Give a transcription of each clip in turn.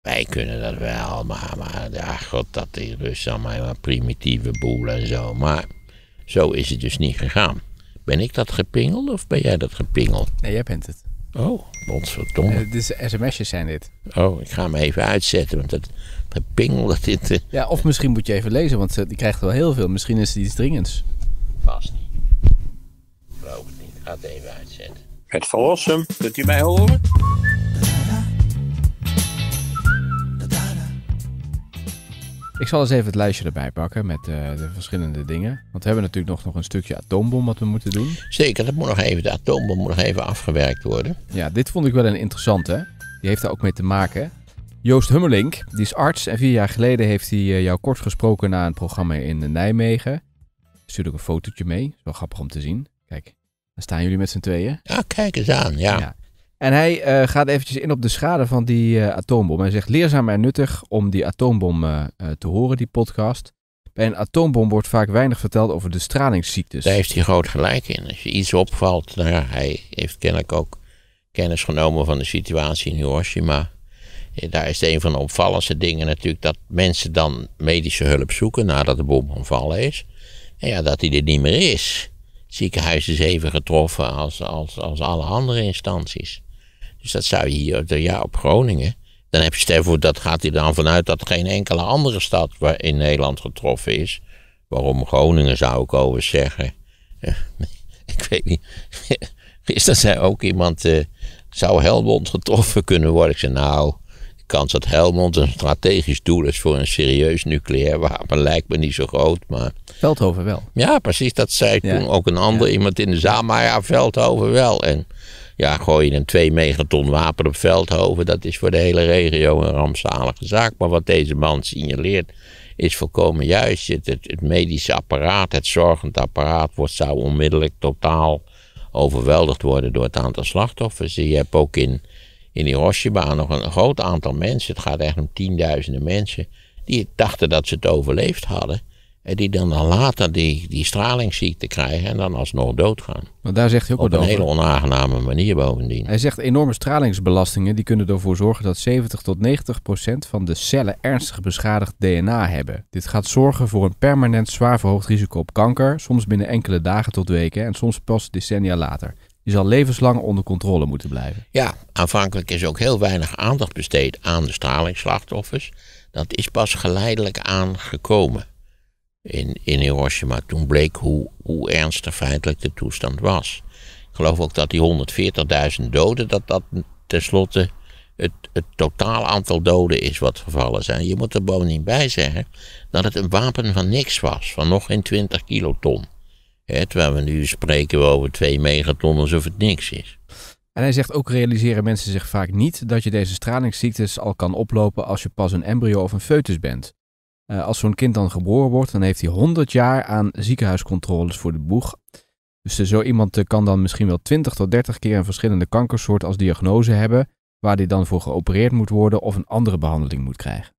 Wij kunnen dat wel, maar, maar ja, god, dat die Russen allemaal maar primitieve boel en zo. Maar zo is het dus niet gegaan. Ben ik dat gepingeld of ben jij dat gepingeld? Nee, jij bent het. Oh, godverdomme. Uh, dus sms'jes zijn dit. Oh, ik ga hem even uitzetten, want dat gepingel dat dit... Uh... Ja, of misschien moet je even lezen, want uh, die krijgt wel heel veel. Misschien is het iets dringends. Vast niet. Ik geloof het niet. Ik ga het even uitzetten. Het verlossen, kunt u mij horen? Ik zal eens even het lijstje erbij pakken met uh, de verschillende dingen. Want we hebben natuurlijk nog, nog een stukje atoombom wat we moeten doen. Zeker, dat moet nog even, de atoombom moet nog even afgewerkt worden. Ja, dit vond ik wel een interessante. Die heeft daar ook mee te maken. Joost Hummerlink, die is arts en vier jaar geleden heeft hij uh, jou kort gesproken na een programma in Nijmegen. Stuurde ook een fotootje mee, is wel grappig om te zien. Kijk, daar staan jullie met z'n tweeën. Ja, kijk eens aan, ja. ja. En hij uh, gaat eventjes in op de schade van die uh, atoombom. Hij zegt leerzaam en nuttig om die atoombom uh, te horen, die podcast. Bij een atoombom wordt vaak weinig verteld over de stralingsziektes. Daar heeft hij groot gelijk in. Als je iets opvalt, nou hij heeft kennelijk ook kennis genomen van de situatie in Hiroshima. Daar is een van de opvallendste dingen natuurlijk dat mensen dan medische hulp zoeken nadat de bom ontvallen is. En ja, dat die er niet meer is. Het ziekenhuis is even getroffen als, als, als alle andere instanties. Dus dat zou je hier, ja, op Groningen. Dan heb je stel voor, dat gaat hij dan vanuit dat geen enkele andere stad in Nederland getroffen is. Waarom Groningen zou ik over zeggen. ik weet niet. Is dat zij ook iemand. Uh, zou Helmond getroffen kunnen worden? Ik zei, nou, de kans dat Helmond een strategisch doel is voor een serieus nucleair wapen lijkt me niet zo groot. Maar... Veldhoven wel. Ja, precies. Dat zei ja. toen ook een ander ja. iemand in de zaal. Maar ja, Veldhoven wel. En ja, gooi je een 2 megaton wapen op Veldhoven, dat is voor de hele regio een rampzalige zaak. Maar wat deze man signaleert, is volkomen juist. Het, het, medische apparaat, het zorgend apparaat, wordt, zou onmiddellijk totaal overweldigd worden door het aantal slachtoffers. Je hebt ook in, in Hiroshima nog een groot aantal mensen, het gaat echt om tienduizenden mensen, die dachten dat ze het overleefd hadden. En die dan, later die, die stralingsziekte krijgen en dan alsnog doodgaan. Maar daar zegt hij ook Op wat een over. hele onaangename manier bovendien. Hij zegt enorme stralingsbelastingen die kunnen ervoor zorgen dat 70 tot 90 procent van de cellen ernstig beschadigd DNA hebben. Dit gaat zorgen voor een permanent zwaar verhoogd risico op kanker, soms binnen enkele dagen tot weken en soms pas decennia later. Die zal levenslang onder controle moeten blijven. Ja, aanvankelijk is ook heel weinig aandacht besteed aan de stralingsslachtoffers. Dat is pas geleidelijk aangekomen in, in Hiroshima. Toen bleek hoe, hoe ernstig feitelijk de toestand was. Ik geloof ook dat die 140.000 doden, dat dat tenslotte het, totaal aantal doden is wat gevallen zijn. Je moet er bovendien bij zeggen dat het een wapen van niks was, van nog geen 20 kiloton. Terwijl we nu spreken over 2 megaton alsof het niks is. En hij zegt ook realiseren mensen zich vaak niet dat je deze stralingsziektes al kan oplopen als je pas een embryo of een foetus bent. Uh, als zo'n kind dan geboren wordt, dan heeft hij 100 jaar aan ziekenhuiscontroles voor de boeg. Dus zo iemand uh, kan dan misschien wel 20 tot 30 keer een verschillende kankersoorten als diagnose hebben, waar hij dan voor geopereerd moet worden of een andere behandeling moet krijgen.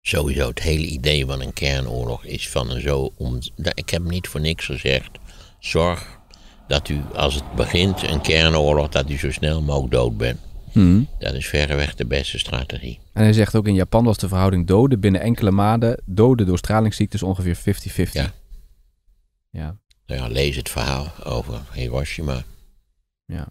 Sowieso, het hele idee van een kernoorlog is van een zo. Om, ik heb niet voor niks gezegd. Zorg dat u, als het begint, een kernoorlog, dat u zo snel mogelijk dood bent. Hmm. Dat is verreweg de beste strategie. En hij zegt ook in Japan was de verhouding doden binnen enkele maanden, doden door stralingsziektes ongeveer 50-50. Ja. ja. Nou ja, lees het verhaal over Hiroshima. Ja.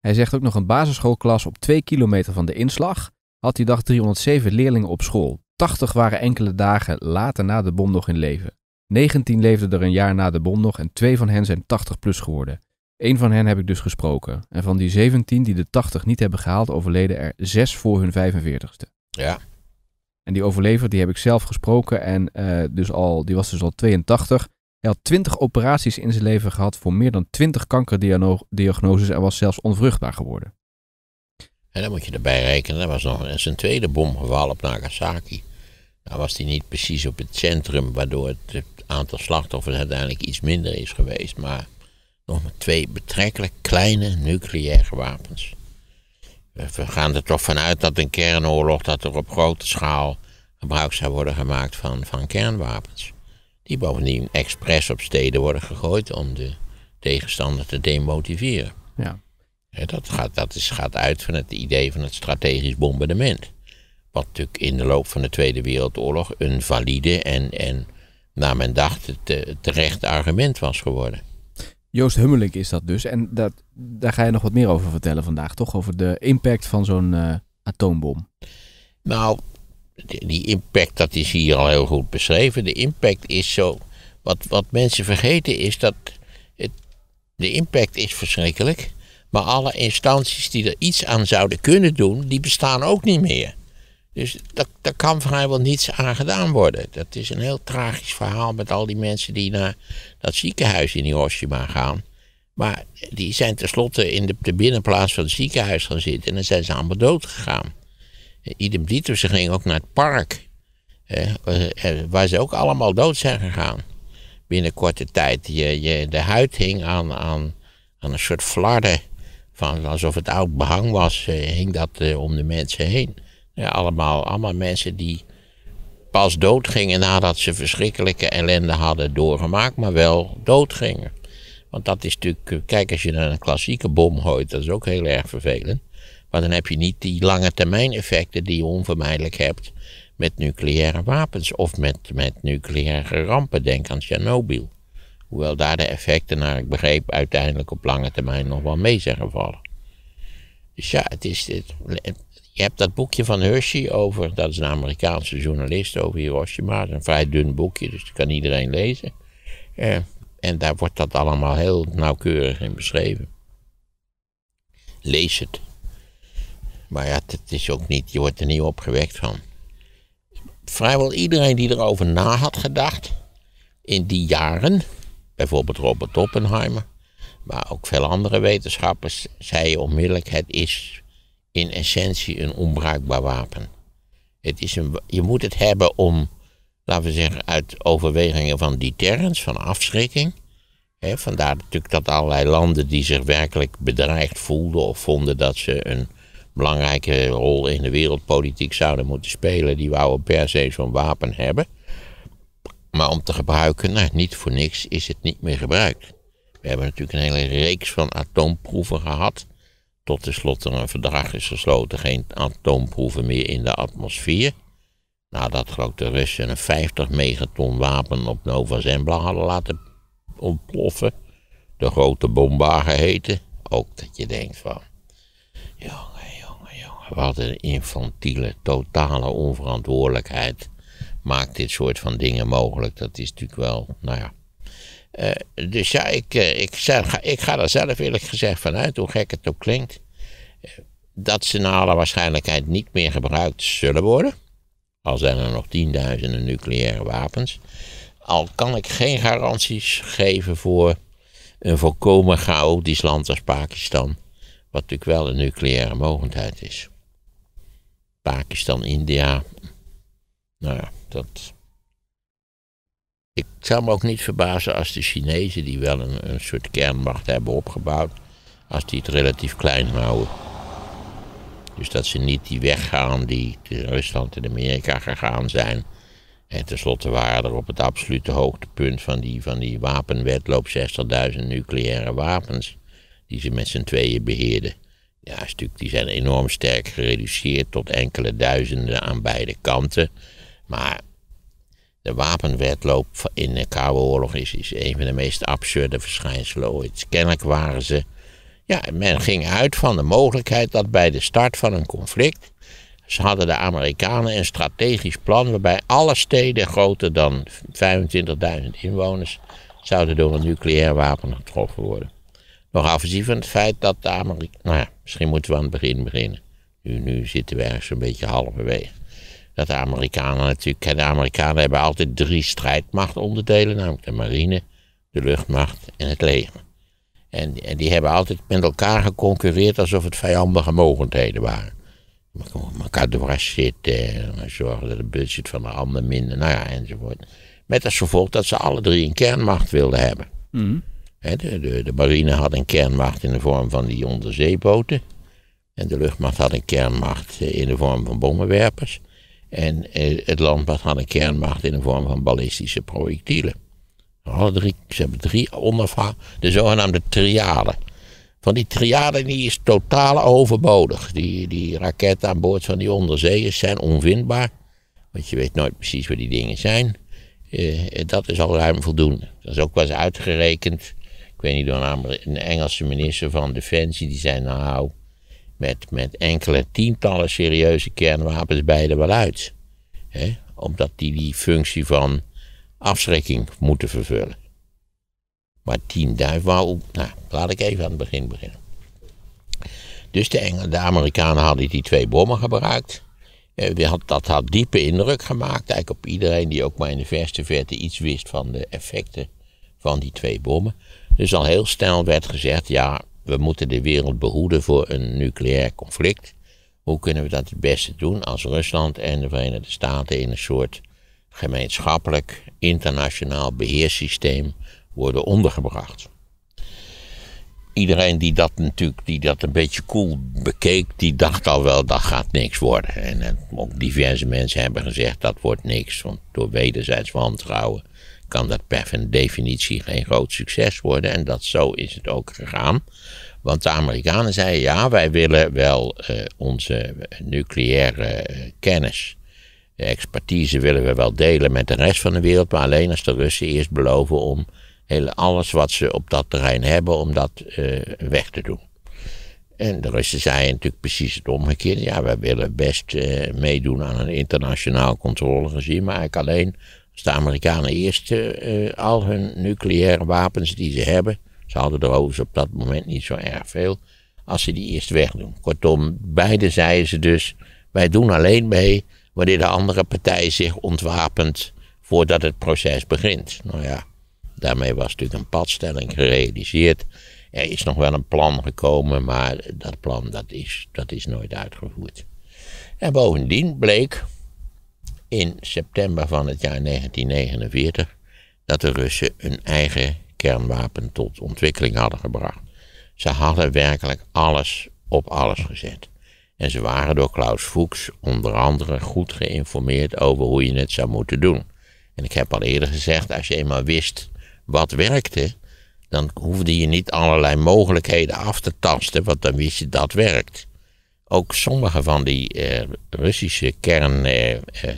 Hij zegt ook nog een basisschoolklas op 2 kilometer van de inslag had die dag 307 leerlingen op school. 80 waren enkele dagen later na de bom nog in leven. 19 leefden er een jaar na de bom nog en twee van hen zijn 80 plus geworden. Eén van hen heb ik dus gesproken. En van die 17 die de 80 niet hebben gehaald, overleden er zes voor hun 45ste. Ja. En die overlever, die heb ik zelf gesproken. En uh, dus al, die was dus al 82. Hij had 20 operaties in zijn leven gehad voor meer dan 20 kankerdiagnoses en was zelfs onvruchtbaar geworden. En dan moet je erbij rekenen, er was nog eens een tweede bomgeval op Nagasaki. Daar was hij niet precies op het centrum, waardoor het, het aantal slachtoffers uiteindelijk iets minder is geweest. Maar nog maar twee betrekkelijk kleine nucleaire wapens. We gaan er toch vanuit dat een kernoorlog, dat er op grote schaal gebruik zou worden gemaakt van, van kernwapens. Die bovendien expres op steden worden gegooid om de tegenstander te demotiveren. Ja. Dat, gaat, dat is, gaat uit van het idee van het strategisch bombardement. Wat natuurlijk in de loop van de Tweede Wereldoorlog een valide en, en naar men dacht, het terecht argument was geworden. Joost Hummelink is dat dus. En dat, daar ga je nog wat meer over vertellen vandaag, toch? Over de impact van zo'n uh, atoombom. Nou, die impact, dat is hier al heel goed beschreven. De impact is zo. Wat, wat mensen vergeten is dat. Het, de impact is verschrikkelijk. Maar alle instanties die er iets aan zouden kunnen doen, die bestaan ook niet meer. Dus daar kan vrijwel niets aan gedaan worden. Dat is een heel tragisch verhaal met al die mensen die naar dat ziekenhuis in Hiroshima gaan. Maar die zijn tenslotte in de, de binnenplaats van het ziekenhuis gaan zitten en dan zijn ze allemaal dood gegaan. Idem dito, ze gingen ook naar het park, eh, waar ze ook allemaal dood zijn gegaan. Binnen korte tijd. Je, je, de huid hing aan, aan, aan een soort flarden, van, alsof het oud behang was, eh, hing dat eh, om de mensen heen. Ja, allemaal, allemaal mensen die pas doodgingen nadat ze verschrikkelijke ellende hadden doorgemaakt, maar wel doodgingen. Want dat is natuurlijk, eh, kijk, als je naar een klassieke bom gooit, dat is ook heel erg vervelend. Maar dan heb je niet die lange termijn effecten die je onvermijdelijk hebt met nucleaire wapens of met, met nucleaire rampen. Denk aan Tsjernobyl. Hoewel daar de effecten, naar ik begreep, uiteindelijk op lange termijn nog wel mee zijn gevallen. Dus ja, het is, het, je hebt dat boekje van Hershey over, dat is een Amerikaanse journalist over Hiroshima. Het is een vrij dun boekje, dus dat kan iedereen lezen. Eh, en daar wordt dat allemaal heel nauwkeurig in beschreven. Lees het. Maar ja, het is ook niet, je wordt er niet opgewekt van. Vrijwel iedereen die erover na had gedacht, in die jaren, bijvoorbeeld Robert Oppenheimer, maar ook veel andere wetenschappers, zei onmiddellijk: het is in essentie een onbruikbaar wapen. Het is een, je moet het hebben om, laten we zeggen, uit overwegingen van deterrence, van afschrikking. Vandaar natuurlijk dat allerlei landen die zich werkelijk bedreigd voelden of vonden dat ze een belangrijke rol in de wereldpolitiek zouden moeten spelen, die wouden per se zo'n wapen hebben. Maar om te gebruiken, nou, niet voor niks is het niet meer gebruikt. We hebben natuurlijk een hele reeks van atoomproeven gehad tot tenslotte een verdrag is gesloten, geen atoomproeven meer in de atmosfeer. Nadat geloof de Russen een 50 megaton wapen op Nova Zembla hadden laten ontploffen. De grote bomba geheten. Ook dat je denkt van, jongen, jongen, jongen, wat een infantiele, totale onverantwoordelijkheid maakt dit soort van dingen mogelijk. Dat is natuurlijk wel, nou ja. Uh, dus ja, ik, uh, ik, ik ga er zelf eerlijk gezegd vanuit, hoe gek het ook klinkt, uh, dat ze naar alle waarschijnlijkheid niet meer gebruikt zullen worden. Al zijn er nog tienduizenden nucleaire wapens. Al kan ik geen garanties geven voor een volkomen chaotisch land als Pakistan. Wat natuurlijk wel een nucleaire mogendheid is. Pakistan, India. Nou ja, dat ik zou me ook niet verbazen als de Chinezen, die wel een, een soort kernmacht hebben opgebouwd, als die het relatief klein houden. Dus dat ze niet die weg gaan die Rusland en Amerika gegaan zijn. En tenslotte waren er op het absolute hoogtepunt van die, van die wapenwetloop 60.000 nucleaire wapens. Die ze met z'n tweeën beheerden. Ja, stuk, die zijn enorm sterk gereduceerd tot enkele duizenden aan beide kanten. Maar de wapenwetloop in de Koude Oorlog is, is een van de meest absurde verschijnselen ooit. Kennelijk waren ze. Ja, men ging uit van de mogelijkheid dat bij de start van een conflict. Ze hadden de Amerikanen een strategisch plan waarbij alle steden groter dan 25.000 inwoners zouden door een nucleair wapen getroffen worden. Nog afgezien van het feit dat de Amerikanen. Nou ja, misschien moeten we aan het begin beginnen. Nu, nu zitten we ergens een beetje halverwege dat de Amerikanen natuurlijk, de Amerikanen hebben altijd drie strijdmachtonderdelen, namelijk de marine, de luchtmacht en het leger. En, en die hebben altijd met elkaar geconcurreerd alsof het vijandige mogendheden waren. Elkaar dwars zitten, zorgen dat het budget van de ander minder, nou ja, enzovoort. Met als gevolg dat ze alle drie een kernmacht wilden hebben. Mm. de, de, de, marine had een kernmacht in de vorm van die onderzeeboten. En de luchtmacht had een kernmacht in de vorm van bommenwerpers. En eh, het landmacht had een kernmacht in de vorm van ballistische projectielen. Alle drie, ze hebben drie onderva, de zogenaamde trialen. van die triade die is totaal overbodig. Die, die raketten aan boord van die onderzeeërs zijn onvindbaar. Want je weet nooit precies waar die dingen zijn. Uh, dat is al ruim voldoende. Dat is ook wel eens uitgerekend. Ik weet niet door een Engelse minister van Defensie. Die zei nou, met, met enkele tientallen serieuze kernwapens er wel uit. Omdat die die functie van afschrikking moeten vervullen. Maar 10.000 wou, nou, laat ik even aan het begin beginnen. Dus de, Engel, de Amerikanen hadden die twee bommen gebruikt. Dat had diepe indruk gemaakt, eigenlijk op iedereen die ook maar in de verste verte iets wist van de effecten van die twee bommen. Dus al heel snel werd gezegd, ja, we moeten de wereld behoeden voor een nucleair conflict. Hoe kunnen we dat het beste doen als Rusland en de Verenigde Staten in een soort gemeenschappelijk internationaal beheerssysteem worden ondergebracht. Iedereen die dat natuurlijk die dat een beetje cool bekeek, die dacht al wel dat gaat niks worden. En, en ook diverse mensen hebben gezegd dat wordt niks. Want door wederzijds wantrouwen kan dat per definitie geen groot succes worden. En dat zo is het ook gegaan. Want de Amerikanen zeiden ja, wij willen wel uh, onze nucleaire uh, kennis expertise willen we wel delen met de rest van de wereld, maar alleen als de Russen eerst beloven om heel, alles wat ze op dat terrein hebben, om dat uh, weg te doen. En de Russen zeiden natuurlijk precies het omgekeerde. Ja, wij willen best meedoen aan een internationaal controleregime, maar eigenlijk alleen als de Amerikanen eerst uh, al hun nucleaire wapens die ze hebben, ze hadden er overigens op dat moment niet zo erg veel, als ze die eerst wegdoen. Kortom, beide zeiden ze dus, wij doen alleen mee wanneer de andere partij zich ontwapent voordat het proces begint. Nou ja, daarmee was natuurlijk een padstelling gerealiseerd. Er is nog wel een plan gekomen, maar dat plan dat is, dat is nooit uitgevoerd. En bovendien bleek in september van het jaar 1949 dat de Russen een eigen kernwapen tot ontwikkeling hadden gebracht. Ze hadden werkelijk alles op alles gezet. En ze waren door Klaus Fuchs onder andere goed geïnformeerd over hoe je het zou moeten doen. En ik heb al eerder gezegd, als je eenmaal wist wat werkte, dan hoefde je niet allerlei mogelijkheden af te tasten, want dan wist je dat werkt. Ook sommige van die eh, Russische kernfysici, eh, eh,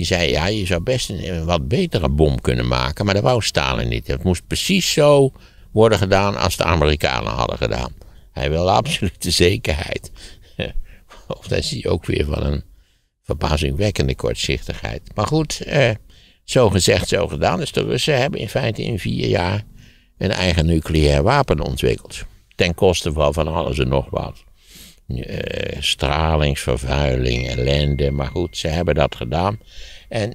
die zeiden, ja, je zou best een, wat betere bom kunnen maken, maar dat wou Stalin niet. Het moest precies zo worden gedaan als de Amerikanen hadden gedaan. Hij wil absolute zekerheid. of dat je ook weer van een verbazingwekkende kortzichtigheid. Maar goed, eh, zo gezegd, zo gedaan. Dus de Russen hebben in feite in vier jaar een eigen nucleair wapen ontwikkeld. Ten koste van alles en nog wat. Eh, stralingsvervuiling, ellende. Maar goed, ze hebben dat gedaan. En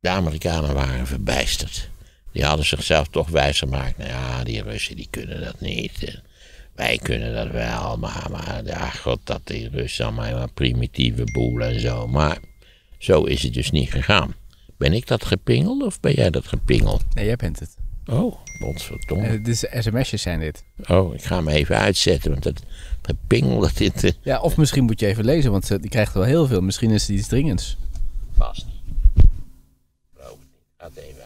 de Amerikanen waren verbijsterd. Die hadden zichzelf toch wijs gemaakt. Nou ja, die Russen die kunnen dat niet. Wij kunnen dat wel, maar, maar ja, god, dat die Russen allemaal maar primitieve boel en zo. Maar zo is het dus niet gegaan. Ben ik dat gepingeld of ben jij dat gepingeld? Nee, jij bent het. Oh, godverdomme. Uh, dus sms'jes zijn dit. Oh, ik ga hem even uitzetten, want dat gepingel dat dit... Uh... Ja, of misschien moet je even lezen, want die krijgt wel heel veel. Misschien is het iets dringends. Vast. Geloof niet. Het even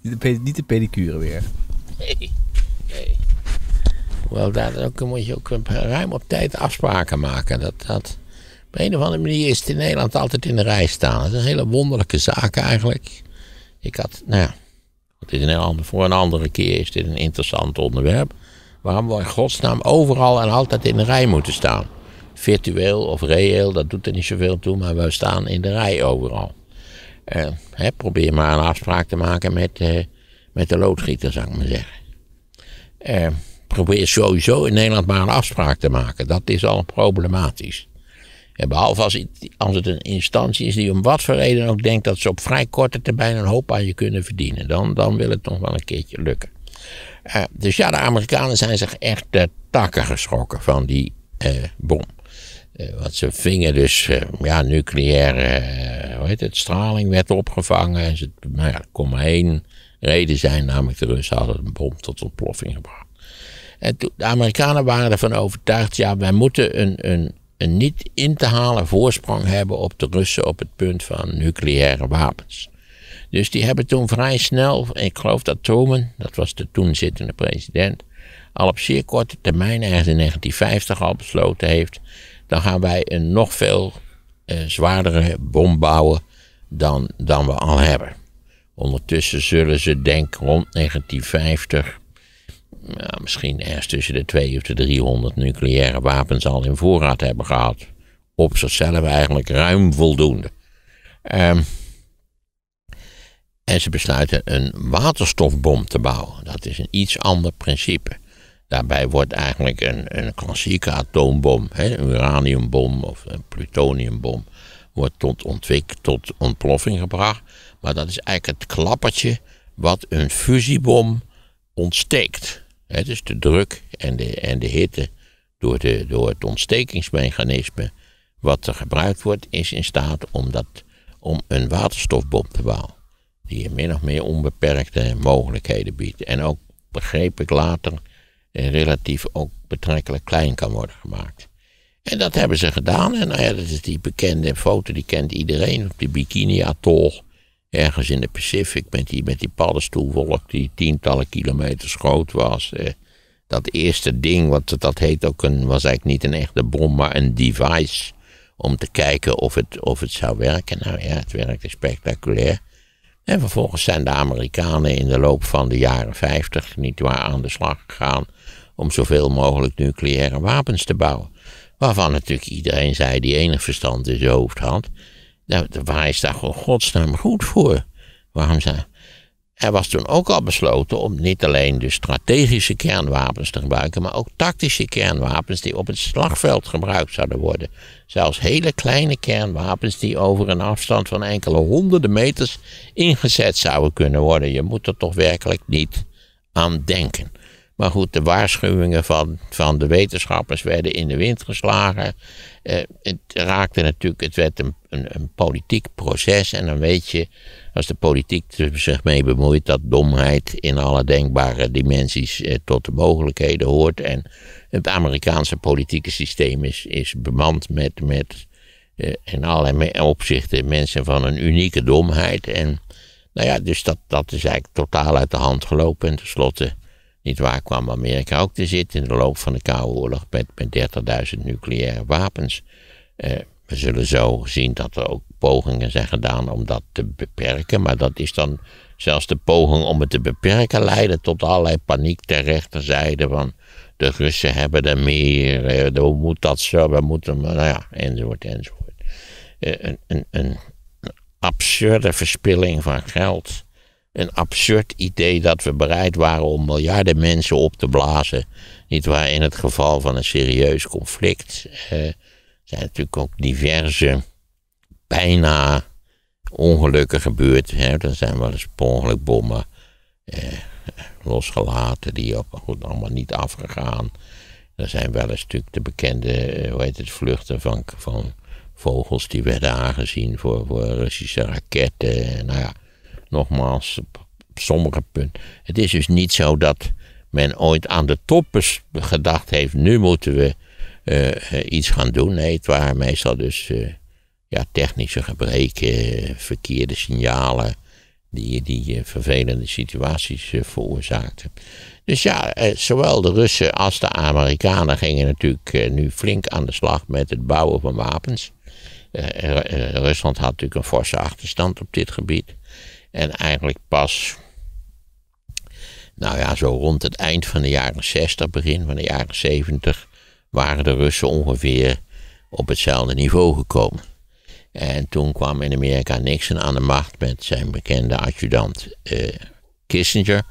uitzetten. niet de pedicure weer. Nee, nee. Hoewel, daar ook, moet je ook ruim op tijd afspraken maken. Dat, dat, op een of andere manier is het in Nederland altijd in de rij staan. Dat is een hele wonderlijke zaak eigenlijk. Ik had, nou ja, is een, voor een andere keer is dit een interessant onderwerp. Waarom we in godsnaam overal en altijd in de rij moeten staan. Virtueel of reëel, dat doet er niet zoveel toe, maar we staan in de rij overal. Uh, hè, probeer maar een afspraak te maken met, uh, met de loodgieter, zou ik maar zeggen. Uh, probeer sowieso in Nederland maar een afspraak te maken. Dat is al problematisch. En behalve als het, een instantie is die om wat voor reden ook denkt dat ze op vrij korte termijn een hoop aan je kunnen verdienen. Dan, dan wil het nog wel een keertje lukken. Uh, dus ja, de Amerikanen zijn zich echt de takken geschrokken van die uh, bom. Uh, want ze vingen dus ja, nucleaire hoe heet het, straling werd opgevangen. En ze, nou ja, maar één reden zijn, namelijk de Russen hadden een bom tot ontploffing gebracht. En de Amerikanen waren ervan overtuigd, ja, wij moeten een, een, een niet in te halen voorsprong hebben op de Russen op het punt van nucleaire wapens. Dus die hebben toen vrij snel, ik geloof dat Truman, dat was de toen zittende president, al op zeer korte termijn, ergens in 1950 al besloten heeft, dan gaan wij een nog veel eh, zwaardere bom bouwen dan, dan we al hebben. Ondertussen zullen ze, denk rond 1950, nou, misschien ergens tussen de 200 of de 300 nucleaire wapens al in voorraad hebben gehad. Op zichzelf eigenlijk ruim voldoende. Um, en ze besluiten een waterstofbom te bouwen. Dat is een iets ander principe. Daarbij wordt eigenlijk een, een klassieke atoombom, hè, een uraniumbom of een plutoniumbom, wordt tot, ontwik, tot ontploffing gebracht. Maar dat is eigenlijk het klappertje wat een fusiebom ontsteekt. Hè, dus de druk en de, en de hitte door, de, door het ontstekingsmechanisme wat er gebruikt wordt, is in staat om, dat, om een waterstofbom te bouwen die min of meer onbeperkte mogelijkheden biedt. En ook, begreep ik later, eh, relatief ook betrekkelijk klein kan worden gemaakt. En dat hebben ze gedaan. En nou ja, dat is die bekende foto, die kent iedereen op die Bikini Atoll. Ergens in de Pacific met die, met die paddenstoelwolk die tientallen kilometers groot was. Eh, dat eerste ding, wat dat heet ook een, was eigenlijk niet een echte bom, maar een device. Om te kijken of het, of het zou werken. Nou ja, het werkte spectaculair. En vervolgens zijn de Amerikanen in de loop van de jaren 50 niet waar aan de slag gegaan om zoveel mogelijk nucleaire wapens te bouwen. Waarvan natuurlijk iedereen zei die enig verstand in zijn hoofd had. Waar is daar gewoon godsnaam goed voor? Waarom zei, er was toen ook al besloten om niet alleen de strategische kernwapens te gebruiken, maar ook tactische kernwapens die op het slagveld gebruikt zouden worden. Zelfs hele kleine kernwapens die over een afstand van enkele honderden meters ingezet zouden kunnen worden. Je moet er toch werkelijk niet aan denken. Maar goed, de waarschuwingen van, van de wetenschappers werden in de wind geslagen. Eh, het raakte natuurlijk, het werd een, een, een, politiek proces. En dan weet je, als de politiek zich mee bemoeit, dat domheid in alle denkbare dimensies eh, tot de mogelijkheden hoort. En het Amerikaanse politieke systeem is, is bemand met, met eh, in allerlei opzichten mensen van een unieke domheid. En nou ja, dus dat, dat is eigenlijk totaal uit de hand gelopen. En tenslotte niet waar kwam Amerika ook te zitten in de loop van de Koude Oorlog met, met 30.000 nucleaire wapens. Eh, we zullen zo zien dat er ook pogingen zijn gedaan om dat te beperken. Maar dat is dan zelfs de poging om het te beperken leiden tot allerlei paniek ter rechterzijde. Van de Russen hebben er meer, eh, hoe moet dat zo, we moeten, nou ja, enzovoort, enzovoort. Eh, een absurde verspilling van geld een absurd idee dat we bereid waren om miljarden mensen op te blazen. Niet waar in het geval van een serieus conflict eh, zijn natuurlijk ook diverse bijna ongelukken gebeurd. Hè. Er zijn wel eens per bommen eh, losgelaten die op, goed, allemaal niet afgegaan. Er zijn wel eens natuurlijk de bekende, eh, hoe heet het, vluchten van, van vogels die werden aangezien voor, voor Russische raketten. Nou ja, nogmaals, op sommige punten. Het is dus niet zo dat men ooit aan de toppers gedacht heeft, nu moeten we uh, iets gaan doen. Nee, het waren meestal dus uh, ja, technische gebreken, verkeerde signalen, die, die vervelende situaties veroorzaakten. Dus ja, zowel de Russen als de Amerikanen gingen natuurlijk nu flink aan de slag met het bouwen van wapens. Rusland had natuurlijk een forse achterstand op dit gebied. En eigenlijk pas, nou ja, zo rond het eind van de jaren 60, begin van de jaren 70, waren de Russen ongeveer op hetzelfde niveau gekomen. En toen kwam in Amerika Nixon aan de macht met zijn bekende adjudant eh, Kissinger.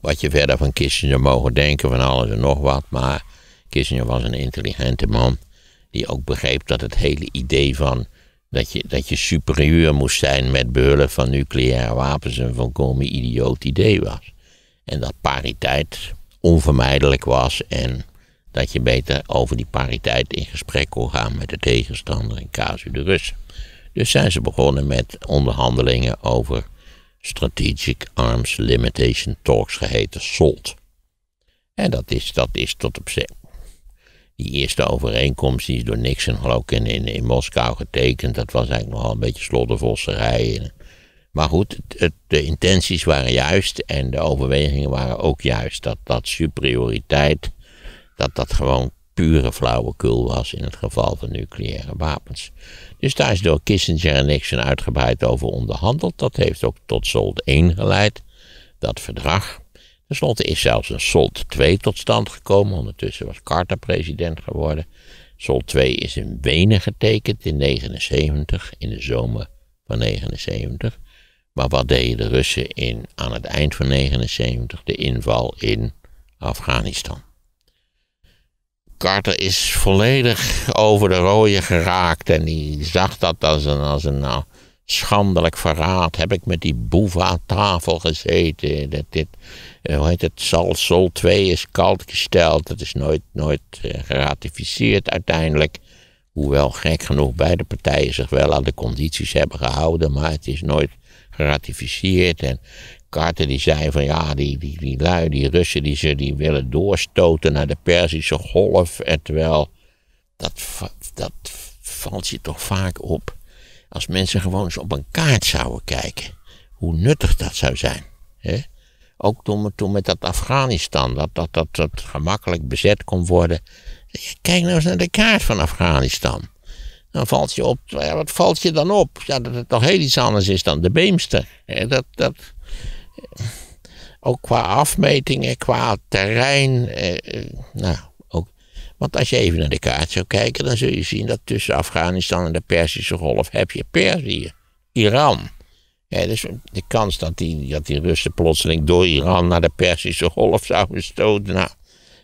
Wat je verder van Kissinger mogen denken, van alles en nog wat. Maar Kissinger was een intelligente man. Die ook begreep dat het hele idee van dat je, dat je superieur moest zijn met behulp van nucleaire wapens een volkomen idioot idee was. En dat pariteit onvermijdelijk was en dat je beter over die pariteit in gesprek kon gaan met de tegenstander in casu de Russen. Dus zijn ze begonnen met onderhandelingen over Strategic Arms Limitation Talks, geheten SALT. En dat is, dat is tot op die eerste overeenkomst die is door Nixon geloof ik in, in, Moskou getekend. Dat was eigenlijk nogal een beetje sloddervosserij. Maar goed, de intenties waren juist en de overwegingen waren ook juist. Dat dat superioriteit, dat dat gewoon pure flauwekul was in het geval van nucleaire wapens. Dus daar is door Kissinger en Nixon uitgebreid over onderhandeld. Dat heeft ook tot SOLT 1 geleid, dat verdrag. Ten slotte is zelfs een SOLT 2 tot stand gekomen. Ondertussen was Carter president geworden. SOLT 2 is in Wenen getekend in 79, in de zomer van 79. Maar wat deden de Russen in, aan het eind van 79, de inval in Afghanistan? Carter is volledig over de rode geraakt en die zag dat als een, als een nou, schandelijk verraad. Heb ik met die boeven aan tafel gezeten. Dat dit, eh, hoe heet het, Sal Sol 2 is koud gesteld. Dat is nooit, nooit uh, geratificeerd uiteindelijk. Hoewel gek genoeg beide partijen zich wel aan de condities hebben gehouden, maar het is nooit geratificeerd. En Carter die zei van ja, die, die, die lui, die Russen, die, ze, die willen doorstoten naar de Perzische Golf. En terwijl, dat, dat valt je toch vaak op. Als mensen gewoon eens op een kaart zouden kijken. Hoe nuttig dat zou zijn. Hè? Ook toen, toen met dat Afghanistan, dat, dat, dat, gemakkelijk bezet kon worden. Kijk nou eens naar de kaart van Afghanistan. Dan valt je op, wat valt je dan op? Ja, dat het toch heel iets anders is dan de Beemster. Dat, dat, ook qua afmetingen, qua terrein. Eh, eh, nou. Want als je even naar de kaart zou kijken, dan zul je zien dat tussen Afghanistan en de Perzische Golf heb je Perzië, Iran. Dus de kans dat die, dat die Russen plotseling door Iran naar de Perzische Golf zouden stoten, nou,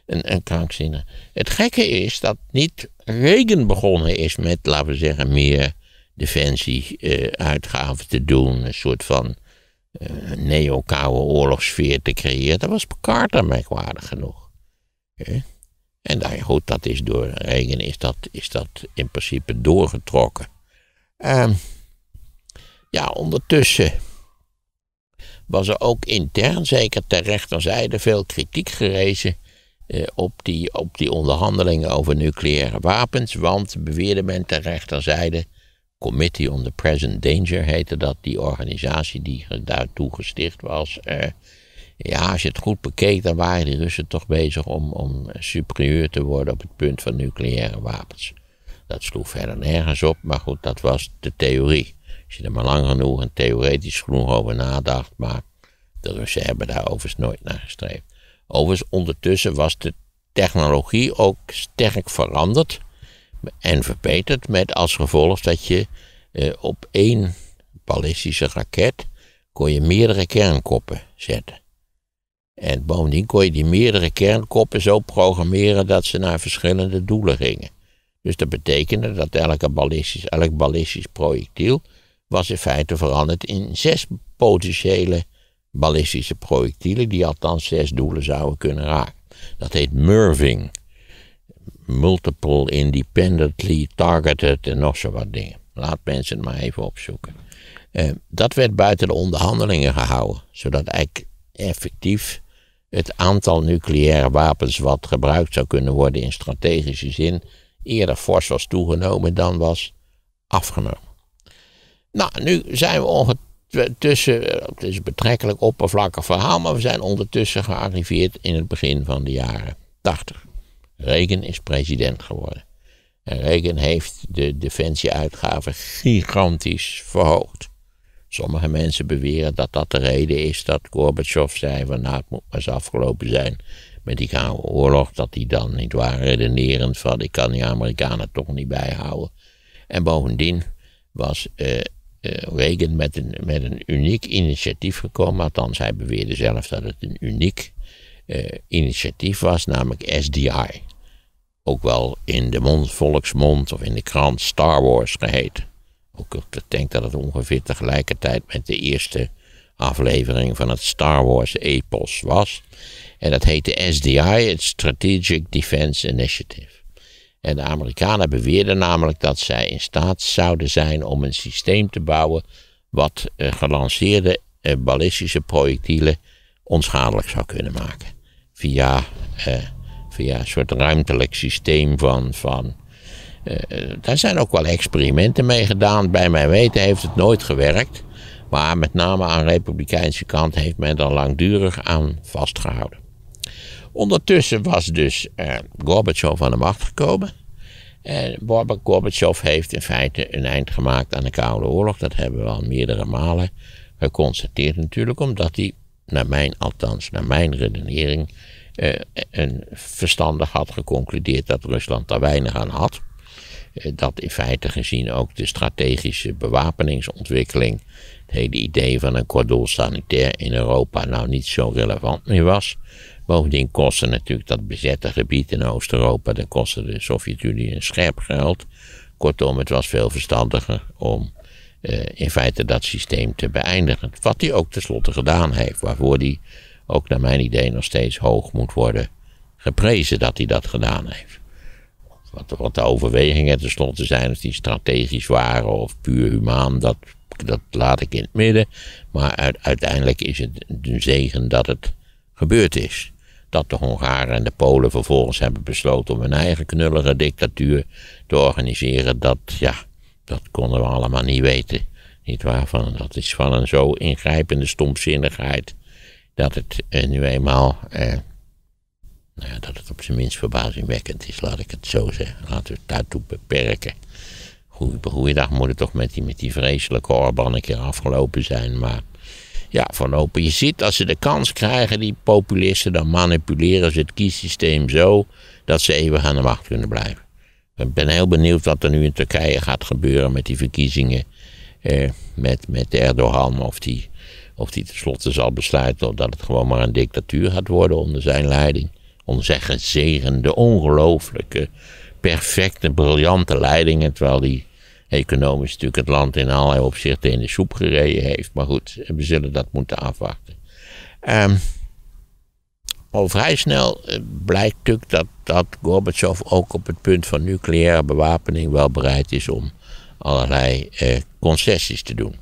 een, een. Het gekke is dat niet Reagan begonnen is met, laten we zeggen, meer defensie-uitgaven eh, te doen. Een soort van uh, neo-koude oorlogssfeer te creëren. Dat was Carter merkwaardig genoeg. En daar, goed, dat is door Reagan is dat, is dat in principe doorgetrokken. Uh, ja, ondertussen was er ook intern, zeker ter rechterzijde, veel kritiek gerezen eh, op, die, op die onderhandelingen over nucleaire wapens. Want beweerde men ter rechterzijde Committee on the Present Danger heette dat, die organisatie die daartoe gesticht was. Uh, ja, als je het goed bekeek, dan waren die Russen toch bezig om, om superieur te worden op het punt van nucleaire wapens. Dat sloeg verder nergens op, maar goed, dat was de theorie. Als je er maar lang genoeg en theoretisch genoeg over nadacht, maar de Russen hebben daar overigens nooit naar gestreefd. Overigens, ondertussen was de technologie ook sterk veranderd en verbeterd met als gevolg dat je eh, op één ballistische raket kon je meerdere kernkoppen zetten. En bovendien kon je die meerdere kernkoppen zo programmeren dat ze naar verschillende doelen gingen. Dus dat betekende dat elke ballistisch, elk ballistisch projectiel was in feite veranderd in zes potentiële ballistische projectielen die althans zes doelen zouden kunnen raken. Dat heet Murving multiple independently targeted en nog zo wat dingen. Laat mensen het maar even opzoeken. Uh, dat werd buiten de onderhandelingen gehouden, zodat eigenlijk effectief het aantal nucleaire wapens wat gebruikt zou kunnen worden in strategische zin eerder fors was toegenomen dan was afgenomen. Nou, nu zijn we ondertussen, het is een betrekkelijk oppervlakkig verhaal, maar we zijn ondertussen gearriveerd in het begin van de jaren 80. Reagan is president geworden. En Reagan heeft de defensieuitgaven gigantisch verhoogd. Sommige mensen beweren dat dat de reden is dat Gorbachev zei van nou het moet maar eens afgelopen zijn met die koude oorlog. Dat die dan niet waren redenerend van ik kan die Amerikanen toch niet bijhouden. En bovendien was uh, Reagan met een, met een uniek initiatief gekomen. Althans hij beweerde zelf dat het een uniek uh, initiatief was, namelijk SDI. Ook wel in de mond, volksmond of in de krant Star Wars geheten. Ook ik denk dat het ongeveer tegelijkertijd met de eerste aflevering van het Star Wars epos was. En dat heette SDI, het Strategic Defense Initiative. En de Amerikanen beweerden namelijk dat zij in staat zouden zijn om een systeem te bouwen wat uh, gelanceerde uh, ballistische projectielen onschadelijk zou kunnen maken via, uh, via een soort ruimtelijk systeem van. van daar zijn ook wel experimenten mee gedaan. Bij mijn weten heeft het nooit gewerkt. Maar met name aan de republikeinse kant heeft men er langdurig aan vastgehouden. Ondertussen was dus uh, Gorbachev aan de macht gekomen. En Gorbachev heeft in feite een eind gemaakt aan de Koude Oorlog. Dat hebben we al meerdere malen geconstateerd natuurlijk, omdat hij, naar mijn, althans naar mijn redenering, uh, een verstandig had geconcludeerd dat Rusland daar weinig aan had. Uh, dat in feite gezien ook de strategische bewapeningsontwikkeling, het hele idee van een cordon sanitair in Europa nou niet zo relevant meer was. Bovendien kostte natuurlijk dat bezette gebied in Oost-Europa, dat kostte de Sovjet-Unie een scherp geld. Kortom, het was veel verstandiger om uh, in feite dat systeem te beëindigen. Wat hij ook tenslotte gedaan heeft, waarvoor hij ook naar mijn idee nog steeds hoog moet worden geprezen dat hij dat gedaan heeft. Wat, de overwegingen tenslotte zijn, of die strategisch waren of puur humaan, dat, dat laat ik in het midden. Maar uiteindelijk is het een zegen dat het gebeurd is dat de Hongaren en de Polen vervolgens hebben besloten om hun eigen knullige dictatuur te organiseren, dat, ja, dat konden we allemaal niet weten. Niet waar? Van, dat is van een zo ingrijpende stomzinnigheid dat het nu eenmaal, eh, nou dat het op zijn minst verbazingwekkend is, laat ik het zo zeggen. Laten we het daartoe beperken. Goeiedag moet het toch met die, met die vreselijke Orban een keer afgelopen zijn, maar ja, voorlopig. Je ziet, als ze de kans krijgen, die populisten, dan manipuleren ze het kiessysteem zo dat ze eeuwig aan de macht kunnen blijven. Ik ben heel benieuwd wat er nu in Turkije gaat gebeuren met die verkiezingen. Eh, met, met Erdogan, of die, of die tenslotte zal besluiten dat het gewoon maar een dictatuur gaat worden onder zijn leiding. Zijn gezegende, ongelooflijke, perfecte, briljante leidingen. Terwijl die economisch natuurlijk het land in allerlei opzichten in de soep gereden heeft. Maar goed, we zullen dat moeten afwachten. Um, al vrij snel eh, blijkt natuurlijk dat, dat Gorbachev ook op het punt van nucleaire bewapening wel bereid is om allerlei eh, concessies te doen.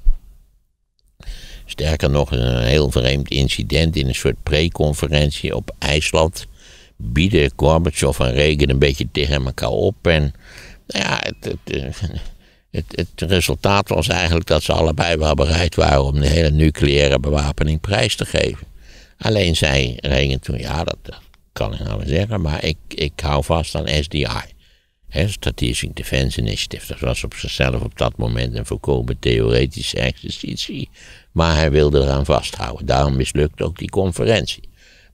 Sterker nog, een heel vreemd incident in een soort pre-conferentie op IJsland bieden Gorbachev en Reagan een beetje tegen elkaar op. En nou ja, het, het, eh, het, het, resultaat was eigenlijk dat ze allebei wel bereid waren om de hele nucleaire bewapening prijs te geven. Alleen zei Reagan toen, ja, dat, kan ik nou wel zeggen, maar ik, ik hou vast aan SDI. He, Strategic Defense Initiative. Dat was op zichzelf op dat moment een volkomen theoretische exercitie. Maar hij wilde eraan vasthouden. Daarom mislukte ook die conferentie.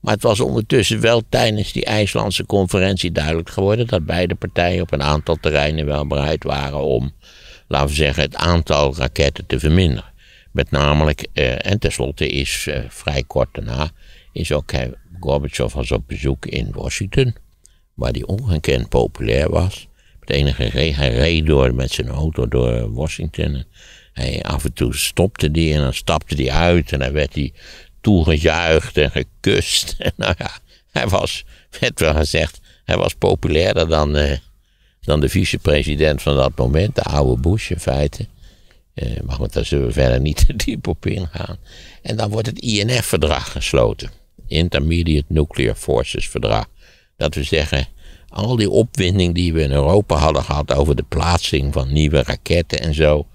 Maar het was ondertussen wel tijdens die IJslandse conferentie duidelijk geworden dat beide partijen op een aantal terreinen wel bereid waren om laten we zeggen, het aantal raketten te verminderen. Met namelijk, eh, en tenslotte is eh, vrij kort daarna, is ook hij, Gorbachev was op bezoek in Washington, waar hij ongekend populair was. Het enige hij reed door met zijn auto door Washington. Hij, af en toe stopte die en dan stapte hij uit en dan werd hij toegejuicht en gekust. Nou ja, hij was, werd wel gezegd, hij was populairder dan, uh, dan de vicepresident van dat moment, de oude Bush in feite. Uh, maar daar zullen we verder niet te diep op ingaan. En dan wordt het INF-verdrag gesloten. Intermediate Nuclear Forces Verdrag. Dat we zeggen, al die opwinding die we in Europa hadden gehad over de plaatsing van nieuwe raketten en zo,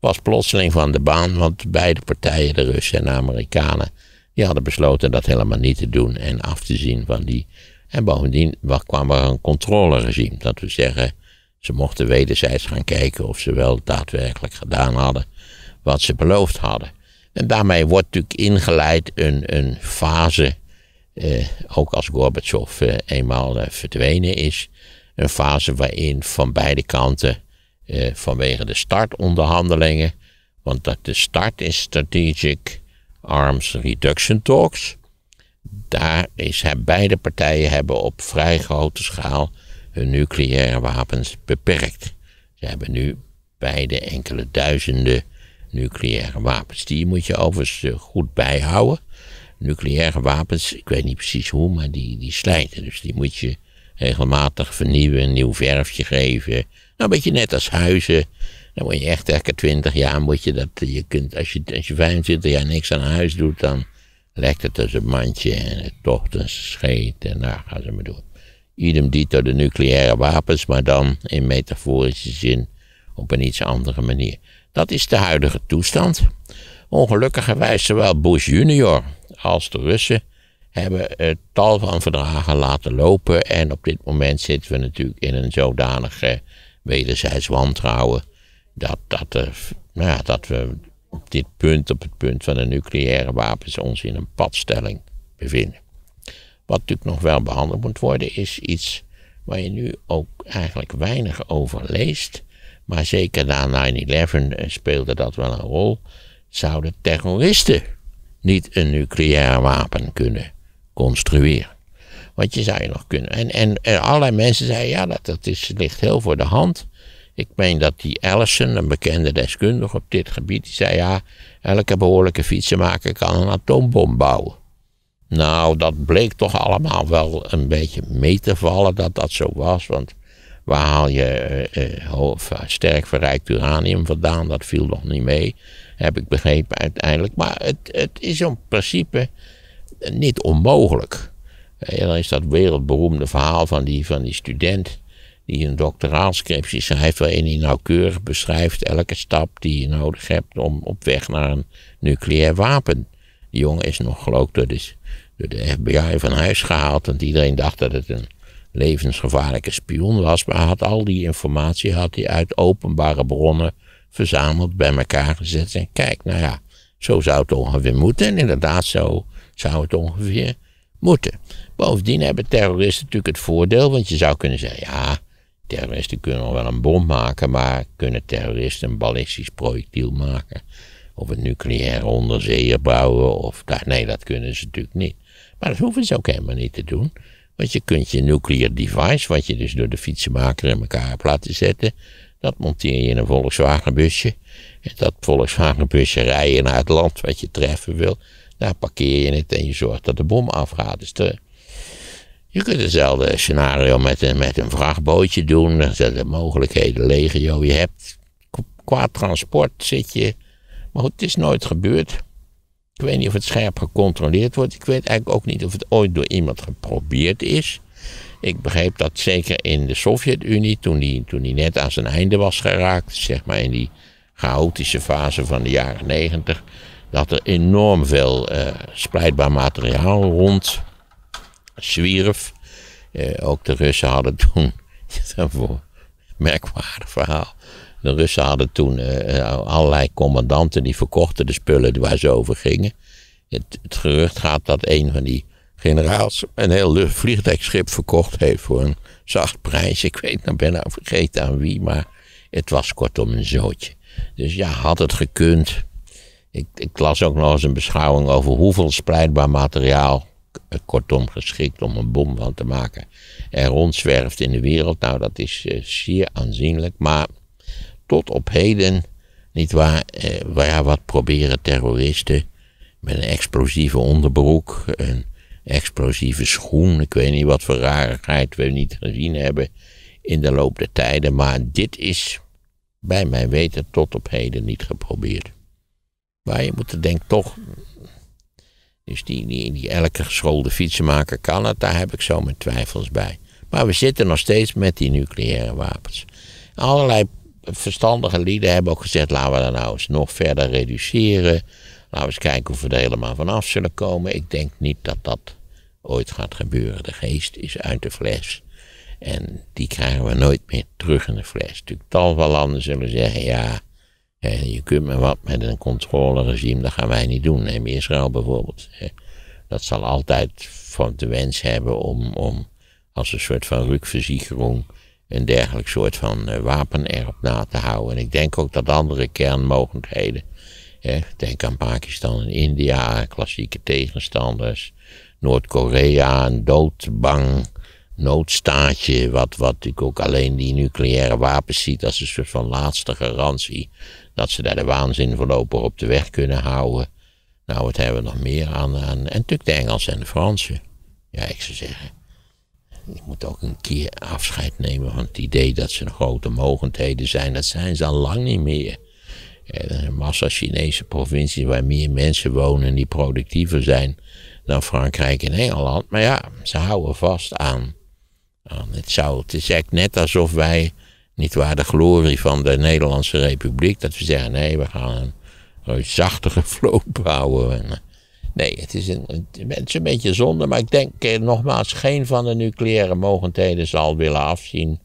was plotseling van de baan, want beide partijen, de Russen en de Amerikanen, die hadden besloten dat helemaal niet te doen en af te zien van die. En bovendien kwam er een controleregime. Dat we zeggen, ze mochten wederzijds gaan kijken of ze wel daadwerkelijk gedaan hadden wat ze beloofd hadden. En daarmee wordt natuurlijk ingeleid een, een fase, eh, ook als Gorbachev eh, eenmaal eh, verdwenen is, een fase waarin van beide kanten, eh, vanwege de startonderhandelingen, want dat de start is Strategic Arms Reduction Talks, daar is, beide partijen hebben op vrij grote schaal hun nucleaire wapens beperkt. Ze hebben nu beide enkele duizenden nucleaire wapens. Die moet je overigens eh, goed bijhouden. Nucleaire wapens, ik weet niet precies hoe, maar die, die slijten. Dus die moet je regelmatig vernieuwen, een nieuw verfje geven. Nou, een beetje net als huizen. Dan moet je echt elke 20 jaar moet je dat. Je kunt, als, je, als je 25 jaar niks aan huis doet, dan lekt het als een mandje en het tocht een scheet en daar gaan ze maar door. Idem dito de nucleaire wapens, maar dan in metaforische zin op een iets andere manier. Dat is de huidige toestand. Ongelukkigerwijs zowel Bush junior als de Russen hebben tal van verdragen laten lopen. En op dit moment zitten we natuurlijk in een zodanige wederzijds wantrouwen. Dat, dat, er, nou ja, dat we op dit punt, op het punt van de nucleaire wapens, ons in een padstelling bevinden. Wat natuurlijk nog wel behandeld moet worden, is iets waar je nu ook eigenlijk weinig over leest. Maar zeker na 9-11 eh, speelde dat wel een rol. Zouden terroristen niet een nucleair wapen kunnen construeren? Want je zou je nog kunnen. En, en, en allerlei mensen zeiden: ja, dat, dat is, ligt heel voor de hand. Ik meen dat die Ellison, een bekende deskundige op dit gebied, die zei: ja, elke behoorlijke fietsenmaker kan een atoombom bouwen. Nou, dat bleek toch allemaal wel een beetje mee te vallen dat dat zo was. Want waar haal je uh, sterk verrijkt uranium vandaan? Dat viel nog niet mee, heb ik begrepen uiteindelijk. Maar het, het is in principe niet onmogelijk. Er is dat wereldberoemde verhaal van die, van die student die een doctoraalscriptie schrijft waarin hij nauwkeurig beschrijft elke stap die je nodig hebt om op weg naar een nucleair wapen. Die jongen is nog geloof ik door de, FBI van huis gehaald, want iedereen dacht dat het een levensgevaarlijke spion was, maar had al die informatie had hij uit openbare bronnen verzameld, bij elkaar gezet en kijk, nou ja, zo zou het ongeveer moeten en inderdaad zo zou het ongeveer moeten. Bovendien hebben terroristen natuurlijk het voordeel, want je zou kunnen zeggen, ja, terroristen kunnen wel een bom maken, maar kunnen terroristen een ballistisch projectiel maken? Of een nucleaire onderzeeër bouwen? Of, nee, dat kunnen ze natuurlijk niet. Maar dat hoeven ze ook helemaal niet te doen. Want je kunt je nuclear device, wat je dus door de fietsenmaker in elkaar hebt laten zetten, dat monteer je in een Volkswagen busje. En dat Volkswagen busje rijden naar het land wat je treffen wil. Daar parkeer je het en je zorgt dat de bom afgaat. Dus de, je kunt hetzelfde scenario met een, met een vrachtbootje doen. Er zijn de mogelijkheden legio. Je hebt qua transport zit je. Maar goed, het is nooit gebeurd. Ik weet niet of het scherp gecontroleerd wordt. Ik weet eigenlijk ook niet of het ooit door iemand geprobeerd is. Ik begreep dat zeker in de Sovjet-Unie, toen die, toen die net aan zijn einde was geraakt, zeg maar in die chaotische fase van de jaren negentig, dat er enorm veel uh, splijtbaar materiaal rond zwierf. Eh, ook de Russen hadden toen, merkwaardig verhaal. De Russen hadden toen uh, allerlei commandanten die verkochten de spullen waar ze over gingen. Het, gerucht gaat dat een van die generaals een heel vliegtuigschip verkocht heeft voor een zacht prijs. Ik weet nou, ben nou vergeten aan wie, maar het was kortom een zootje. Dus ja, had het gekund. Ik, ik las ook nog eens een beschouwing over hoeveel spreidbaar materiaal kortom geschikt om een bom van te maken, er rondzwerft in de wereld. Nou, dat is uh, zeer aanzienlijk. Maar tot op heden, niet waar, uh, wat proberen terroristen met een explosieve onderbroek, een explosieve schoen, ik weet niet wat voor rarigheid we niet gezien hebben in de loop der tijden. Maar dit is bij mijn weten tot op heden niet geprobeerd. Maar je moet er denk toch dus die, die, elke geschoolde fietsenmaker kan het, daar heb ik zo mijn twijfels bij. Maar we zitten nog steeds met die nucleaire wapens. Allerlei verstandige lieden hebben ook gezegd: laten we dat nou eens nog verder reduceren. Laten we eens kijken of we er helemaal vanaf zullen komen. Ik denk niet dat dat ooit gaat gebeuren. De geest is uit de fles. En die krijgen we nooit meer terug in de fles. Natuurlijk, tal van landen zullen zeggen: ja, je kunt maar wat met een controleregime, dat gaan wij niet doen. Neem Israël bijvoorbeeld. Dat zal altijd van de wens hebben om, om als een soort van rukversicherung een dergelijk soort van uh, wapen erop na te houden. En ik denk ook dat andere kernmogelijkheden, denk aan Pakistan en India, klassieke tegenstanders, Noord-Korea, een doodbang noodstaatje, wat, wat natuurlijk ook alleen die nucleaire wapens ziet als een soort van laatste garantie dat ze daar de waanzin voorlopig op de weg kunnen houden. Nou, wat hebben we nog meer aan? aan en natuurlijk de Engelsen en de Fransen. Ja, ik zou zeggen. Je moet ook een keer afscheid nemen van het idee dat ze grote mogendheden zijn. Dat zijn ze al lang niet meer. Er zijn een massa Chinese provincies waar meer mensen wonen die productiever zijn dan Frankrijk en Engeland. Maar ja, ze houden vast aan. aan het, zou, het is echt net alsof wij niet waar de glorie van de Nederlandse Republiek. Dat we zeggen, nee, we gaan reusachtige vloot bouwen. En, nee, het is, een, het is een beetje zonde, maar ik denk eh, nogmaals, geen van de nucleaire mogendheden zal willen afzien.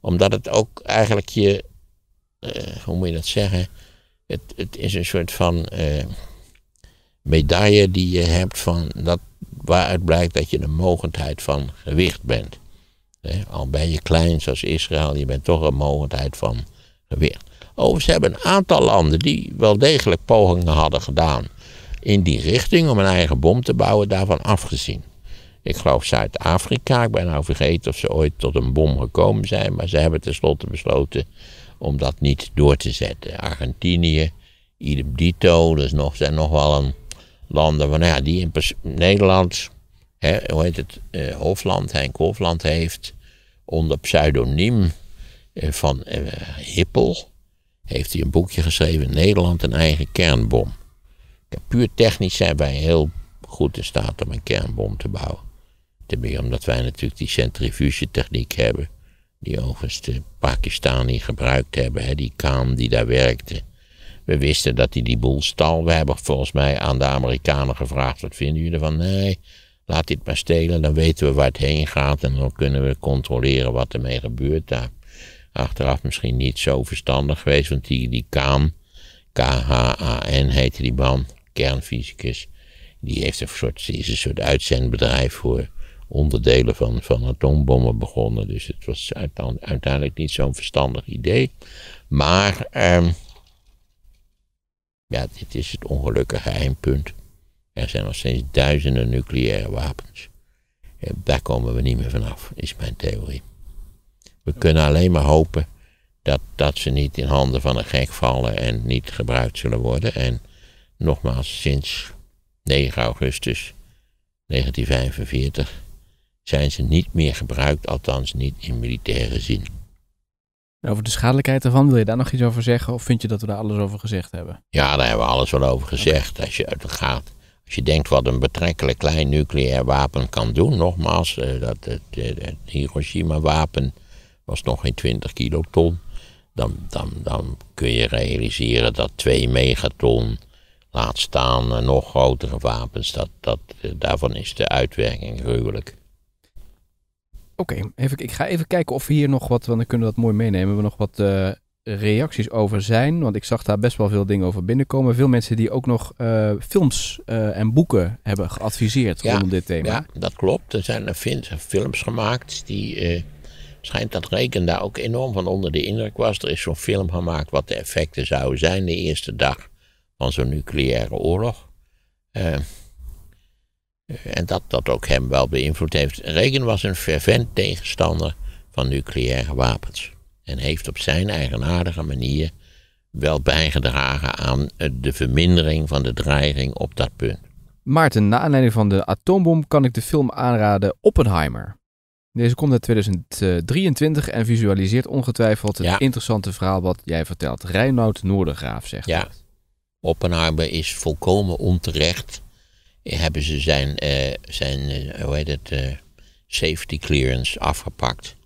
Omdat het ook eigenlijk je, eh, hoe moet je dat zeggen? Het, het is een soort van eh, medaille die je hebt van dat, waaruit blijkt dat je een mogendheid van gewicht bent. Al ben je klein zoals Israël, je bent toch een mogendheid van gewicht. Overigens hebben een aantal landen die wel degelijk pogingen hadden gedaan in die richting om een eigen bom te bouwen, daarvan afgezien. Ik geloof Zuid-Afrika, ik ben nou vergeten of ze ooit tot een bom gekomen zijn, maar ze hebben tenslotte besloten om dat niet door te zetten. Argentinië, idem dito, nog, zijn nog wel een landen van, ja, die in Nederland, hoe heet het, uh, Hofland, Henk Hofland heeft onder pseudoniem uh, van uh, Hippel, heeft hij een boekje geschreven, Nederland een eigen kernbom. Puur technisch zijn wij heel goed in staat om een kernbom te bouwen. Ten omdat wij natuurlijk die centrifugetechniek hebben, die overigens de Pakistani gebruikt hebben, die Kaan die daar werkte. We wisten dat hij die boel stal. We hebben volgens mij aan de Amerikanen gevraagd: wat vinden jullie ervan? Nee, laat dit maar stelen, dan weten we waar het heen gaat en dan kunnen we controleren wat ermee gebeurt daar. Achteraf misschien niet zo verstandig geweest, want die, die Kaan, K-H-A-N heette die man, kernfysicus, die heeft een soort, is een soort uitzendbedrijf voor onderdelen van, van atoombommen begonnen. Dus het was uiteindelijk niet zo'n verstandig idee. Maar, ehm, ja, dit is het ongelukkige eindpunt. Er zijn nog steeds duizenden nucleaire wapens. Daar komen we niet meer vanaf, is mijn theorie. We kunnen alleen maar hopen dat, dat ze niet in handen van een gek vallen en niet gebruikt zullen worden. En nogmaals, sinds 9 augustus 1945 zijn ze niet meer gebruikt, althans niet in militaire zin. Over de schadelijkheid ervan, wil je daar nog iets over zeggen? Of vind je dat we daar alles over gezegd hebben? Ja, daar hebben we alles wel over gezegd. Als je gaat, als je denkt wat een betrekkelijk klein nucleair wapen kan doen, nogmaals, eh, dat het, het Hiroshima-wapen was nog geen 20 kiloton. Dan, dan, dan kun je realiseren dat 2 megaton, laat staan uh, nog grotere wapens, dat, dat, daarvan is de uitwerking gruwelijk. Oké, ik ga even kijken of we hier nog wat, want dan kunnen we dat mooi meenemen, we nog wat reacties over zijn. Want ik zag daar best wel veel dingen over binnenkomen. Veel mensen die ook nog uh, films uh, en boeken hebben geadviseerd ja, rondom dit thema. Ja, dat klopt. Er zijn films gemaakt die schijnt dat Reken daar ook enorm van onder de indruk was. Er is zo'n film gemaakt wat de effecten zouden zijn de eerste dag van zo'n nucleaire oorlog. Uh, en dat dat ook hem wel beïnvloed heeft. Reagan was een fervent tegenstander van nucleaire wapens. En heeft op zijn eigenaardige manier wel bijgedragen aan de vermindering van de dreiging op dat punt. Maarten, na aanleiding van de atoombom kan ik de film aanraden Oppenheimer. Deze komt uit 2023 en visualiseert ongetwijfeld het interessante verhaal wat jij vertelt. Reinoud Noordergraaf zegt Ja, dat. Oppenheimer is volkomen onterecht. Hebben ze zijn, uh, zijn uh, hoe heet het, uh, safety clearance afgepakt.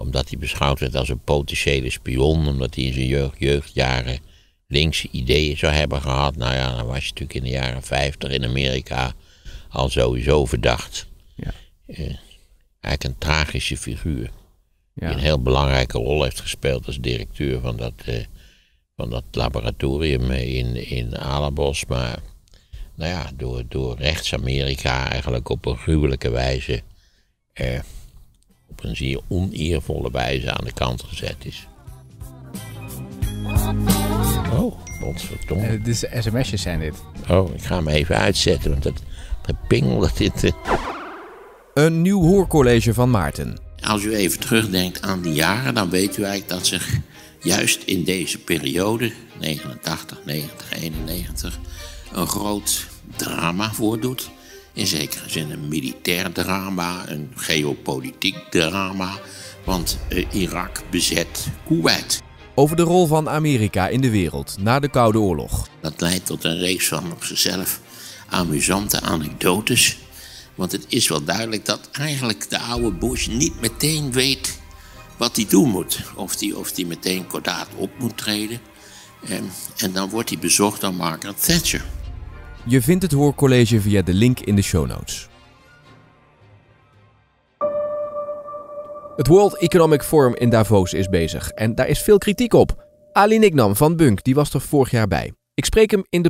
Omdat hij beschouwd werd als een potentiële spion. Omdat hij in zijn jeugd, jeugdjaren linkse ideeën zou hebben gehad. Nou ja, dan was je natuurlijk in de jaren 50 in Amerika al sowieso verdacht. Ja eigenlijk een tragische figuur. Die een heel belangrijke rol heeft gespeeld als directeur van dat, uh, van dat laboratorium in, in Alabos. Maar nou ja, door, door rechts-Amerika eigenlijk op een gruwelijke wijze, eh, op een zeer oneervolle wijze aan de kant gezet is. Oh, godverdomme. Uh, dus sms'jes zijn dit. Oh, ik ga hem even uitzetten, want dat dat dit... Uh, een nieuw hoorcollege van Maarten. Als u even terugdenkt aan die jaren, dan weet u eigenlijk dat zich juist in deze periode, 89, 90, 91, een groot drama voordoet. In zekere zin een militair drama, een geopolitiek drama, want eh, Irak bezet Kuwait. Over de rol van Amerika in de wereld na de Koude Oorlog. Dat leidt tot een reeks van op zichzelf amusante anekdotes want het is wel duidelijk dat eigenlijk de oude Bush niet meteen weet wat hij doen moet. Of hij of die meteen kordaat op moet treden. En, en dan wordt hij bezocht door Margaret Thatcher. Je vindt het hoorcollege via de link in de show notes. Het World Economic Forum in Davos is bezig en daar is veel kritiek op. Ali Nicknam van Bunk die was er vorig jaar bij. Ik spreek hem in de